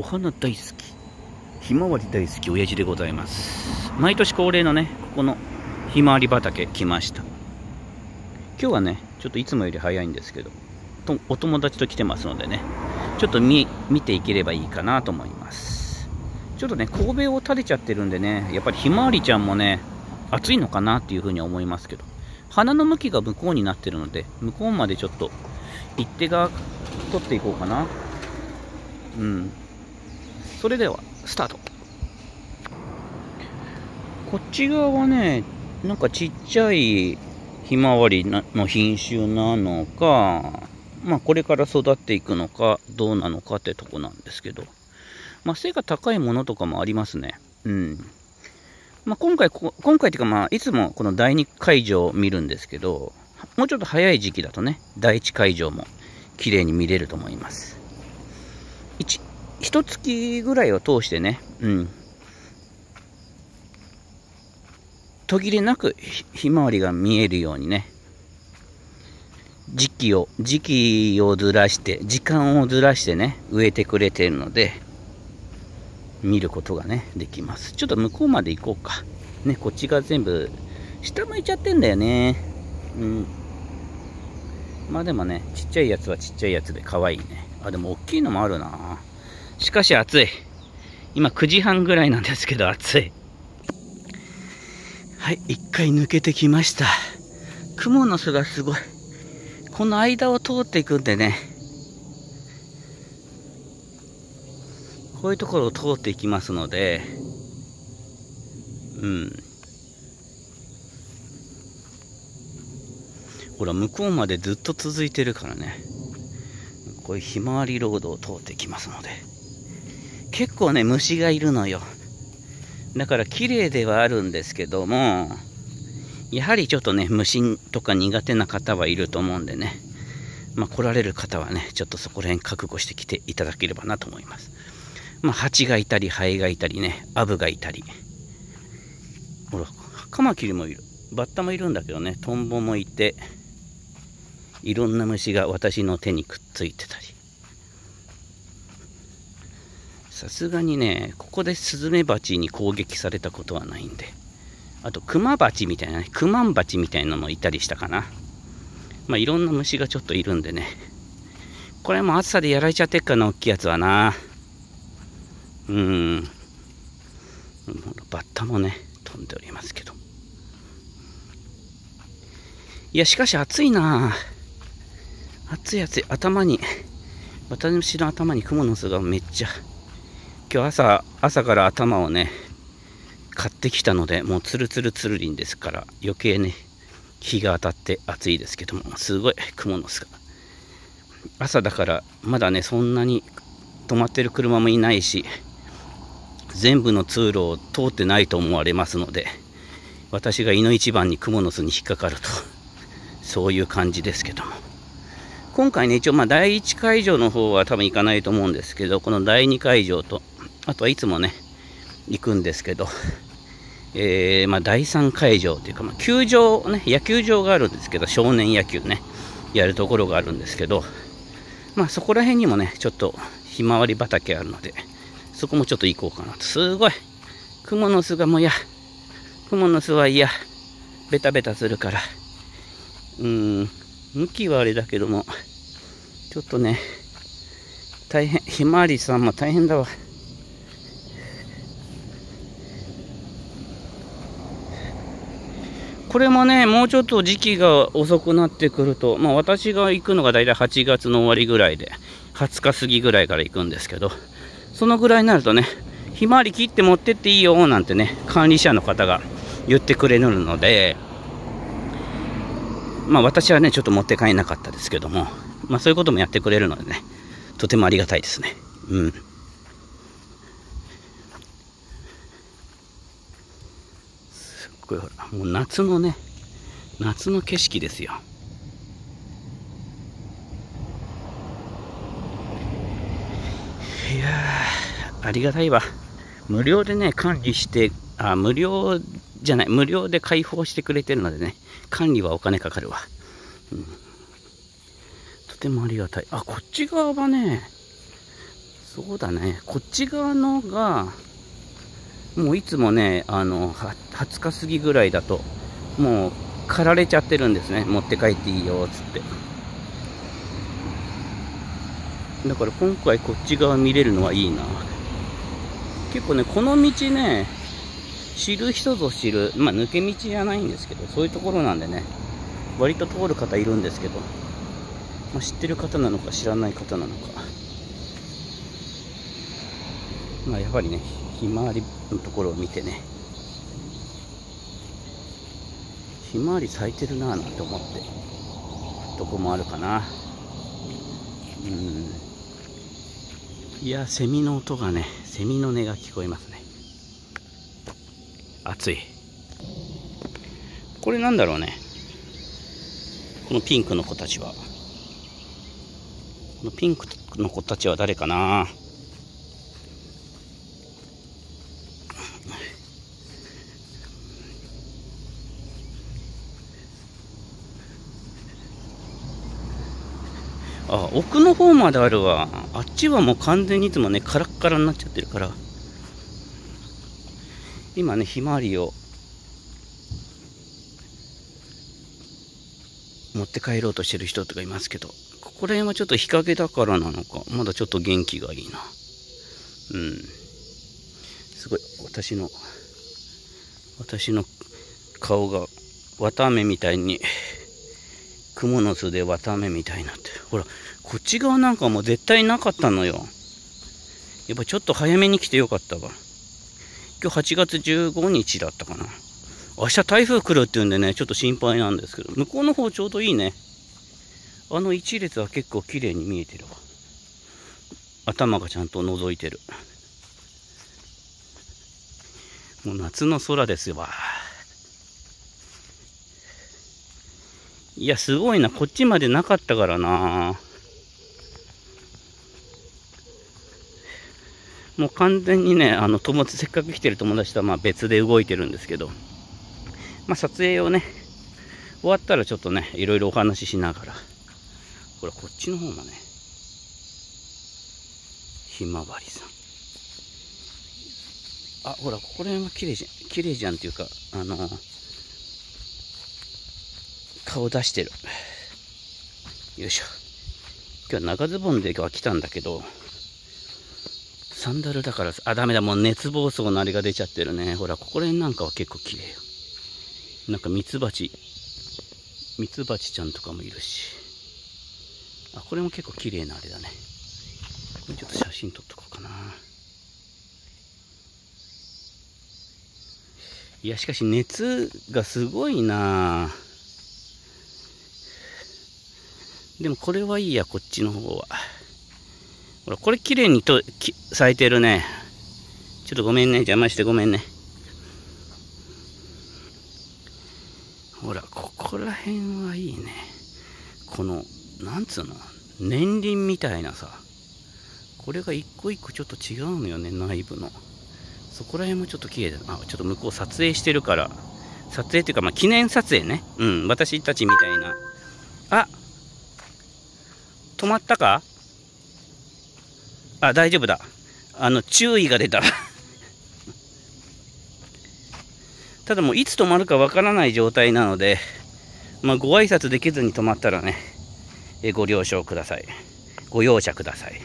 お花大好き。ひまわり大好き親父でございます。毎年恒例のね、ここのひまわり畑来ました。今日はね、ちょっといつもより早いんですけど、とお友達と来てますのでね、ちょっと見見ていければいいかなと思います。ちょっとね、神戸を垂れちゃってるんでね、やっぱりひまわりちゃんもね、暑いのかなっていうふうに思いますけど、花の向きが向こうになってるので、向こうまでちょっと行ってが取っていこうかな。うん。それでは、スタート。こっち側はね、なんかちっちゃいひまわりの品種なのか、まあこれから育っていくのか、どうなのかってとこなんですけど、まあ背が高いものとかもありますね。うん。まあ今回、今回っていうかまあいつもこの第2会場を見るんですけど、もうちょっと早い時期だとね、第1会場も綺麗に見れると思います。1一月ぐらいを通してね、うん、途切れなくひまわりが見えるようにね、時期を、時期をずらして、時間をずらしてね、植えてくれているので、見ることがね、できます。ちょっと向こうまで行こうか。ね、こっちが全部、下向いちゃってんだよね。うん。まあでもね、ちっちゃいやつはちっちゃいやつで可愛いね。あ、でも大きいのもあるな。しかし暑い。今9時半ぐらいなんですけど暑い。はい、一回抜けてきました。雲の巣がすごい。この間を通っていくんでね。こういうところを通っていきますので、うん。ほら、向こうまでずっと続いてるからね。こういうひまわりロードを通っていきますので。結構ね、虫がいるのよ。だから綺麗ではあるんですけども、やはりちょっとね、虫とか苦手な方はいると思うんでね。まあ来られる方はね、ちょっとそこら辺覚悟してきていただければなと思います。まあ蜂がいたり、ハエがいたりね、アブがいたり。ほら、カマキリもいる。バッタもいるんだけどね、トンボもいて、いろんな虫が私の手にくっついてたり。さすがにね、ここでスズメバチに攻撃されたことはないんで。あと、クマバチみたいなね、クマンバチみたいなのもいたりしたかな。まあ、いろんな虫がちょっといるんでね。これも暑さでやられちゃってっかな、大きいやつはな。うーん。バッタもね、飛んでおりますけど。いや、しかし暑いな暑い暑い。頭に、私の頭に蜘蛛の巣がめっちゃ。今日朝、朝から頭をね、買ってきたので、もうツルツルツルリンですから、余計ね、日が当たって暑いですけども、すごい雲の巣が。朝だから、まだね、そんなに止まってる車もいないし、全部の通路を通ってないと思われますので、私がいの一番に雲の巣に引っかかると、そういう感じですけども。今回ね、一応、まあ、第1会場の方は多分行かないと思うんですけど、この第2会場と、あとはいつもね、行くんですけど、えー、まあ、第3会場というか、まあ、球場ね、野球場があるんですけど、少年野球ね、やるところがあるんですけど、まあ、そこら辺にもね、ちょっとひまわり畑あるので、そこもちょっと行こうかなと。すごい、蜘蛛の巣がもう嫌。蜘蛛の巣は嫌。ベタベタするから。うーん、向きはあれだけども、ちょっとね、大変、ひまわりさんも大変だわ。これもね、もうちょっと時期が遅くなってくると、まあ私が行くのが大体8月の終わりぐらいで、20日過ぎぐらいから行くんですけど、そのぐらいになるとね、ひまわり切って持ってっていいよなんてね、管理者の方が言ってくれるので、まあ私はね、ちょっと持って帰れなかったですけども、まあそういうこともやってくれるのでね、とてもありがたいですね。うん。すっごいほら、もう夏のね、夏の景色ですよ。いや、ありがたいわ。無料でね、管理して、あ、無料じゃない、無料で開放してくれてるのでね、管理はお金かかるわ。うん、とてもありがたい。あ、こっち側はね、そうだね。こっち側のが、もういつもね、あの、20日過ぎぐらいだと、もう、刈られちゃってるんですね。持って帰っていいよ、つって。だから今回こっち側見れるのはいいな。結構ね、この道ね、知る人ぞ知る、まあ抜け道じゃないんですけど、そういうところなんでね、割と通る方いるんですけど、まあ、知ってる方なのか知らない方なのか。まあやはりね、ひまわりのところを見てね、ひまわり咲いてるなぁなんて思って、とこもあるかな。うん。いや、セミの音がね、セミの音が聞こえますね。暑い。これなんだろうね。このピンクの子たちは。このピンクの子たちは誰かなあ、奥の方まであるわ。あっちはもう完全にいつもね、カラッカラになっちゃってるから。今ね、ひまわりを持って帰ろうとしてる人とかいますけど、ここら辺はちょっと日陰だからなのか、まだちょっと元気がいいな。うん。すごい、私の、私の顔が綿あめみたいに蜘蛛の巣で綿あめみたいになってる。ほら、こっち側なんかもう絶対なかったのよ。やっぱちょっと早めに来てよかったわ。今日8月15日だったかな。明日台風来るっていうんでね、ちょっと心配なんですけど、向こうの方ちょうどいいね。あの一列は結構綺麗に見えてるわ。頭がちゃんと覗いてる。もう夏の空ですわ。いや、すごいな。こっちまでなかったからな。もう完全にね、あの、友達、せっかく来てる友達とはま別で動いてるんですけど、まあ撮影をね、終わったらちょっとね、いろいろお話ししながら、ほら、こっちの方もね、ひまわりさん。あ、ほら、ここら辺は綺麗じゃん、綺麗じゃんっていうか、あの顔出してる。よいしょ。今日は長ズボンで今日は来たんだけど、サンダルだから、あ、ダメだ、もう熱暴走のあれが出ちゃってるね。ほら、ここら辺なんかは結構綺麗よ。なんかミツバチ、ミツバチちゃんとかもいるし。あ、これも結構綺麗なあれだね。ちょっと写真撮っとこうかな。いや、しかし熱がすごいなぁ。でもこれはいいや、こっちの方は。ほら、これ綺麗にと咲いてるね。ちょっとごめんね。邪魔してごめんね。ほら、ここら辺はいいね。この、なんつうの、年輪みたいなさ。これが一個一個ちょっと違うのよね、内部の。そこら辺もちょっと綺麗だな。あ、ちょっと向こう撮影してるから。撮影っていうか、まあ、記念撮影ね。うん、私たちみたいな。あ止まったか？あ、大丈夫だ。あの、注意が出た。ただもういつ止まるかわからない状態なので、まあ、ご挨拶できずに止まったらね、えご了承ください。ご容赦ください。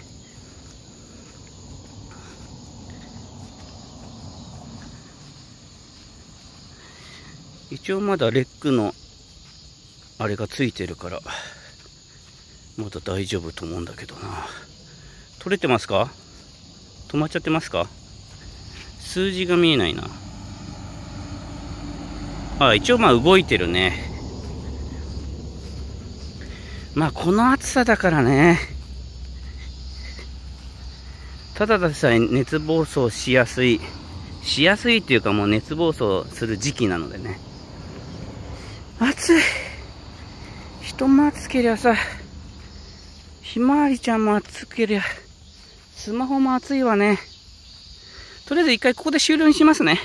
一応まだレックのあれがついてるからまだ大丈夫と思うんだけどな。取れてますか？止まっちゃってますか？数字が見えないな。あ一応まあ動いてるね。まあこの暑さだからね。ただでさえ熱暴走しやすいしやすいっていうかもう熱暴走する時期なのでね。暑い。人も暑けりゃさひまわりちゃんも暑けりゃ、スマホも暑いわね。とりあえず一回ここで終了にしますね。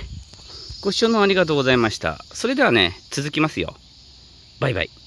ご視聴のありがとうございました。それではね、続きますよ。バイバイ。